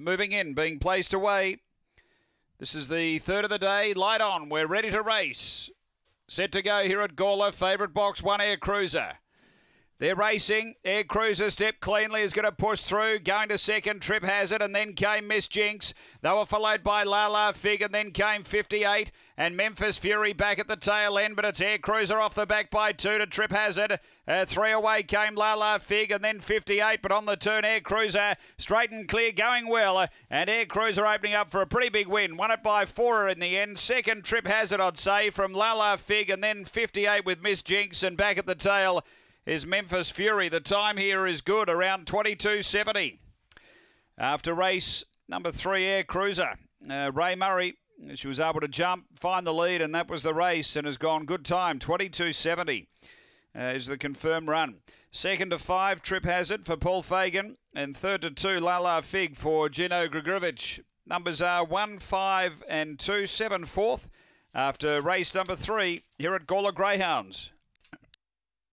moving in, being placed away. This is the third of the day. Light on. We're ready to race. Set to go here at Gawler. Favourite box one Air Cruiser. They're racing. Air Cruiser step cleanly is going to push through. Going to second, Trip Hazard, and then came Miss Jinx. They were followed by Lala Fig, and then came 58. And Memphis Fury back at the tail end, but it's Air Cruiser off the back by two to Trip Hazard. Uh, three away came Lala Fig, and then 58. But on the turn, Air Cruiser straight and clear, going well. And Air Cruiser opening up for a pretty big win. Won it by four in the end. Second, Trip Hazard, I'd say, from Lala Fig, and then 58 with Miss Jinx, and back at the tail is Memphis Fury. The time here is good, around 22.70. After race number three, Air Cruiser, uh, Ray Murray. She was able to jump, find the lead, and that was the race, and has gone good time. 22.70 uh, is the confirmed run. Second to five, Trip Hazard for Paul Fagan, and third to two, Lala Fig for Gino Grigorovich. Numbers are one, five, and two, seven, fourth. After race number three here at Gawler Greyhounds.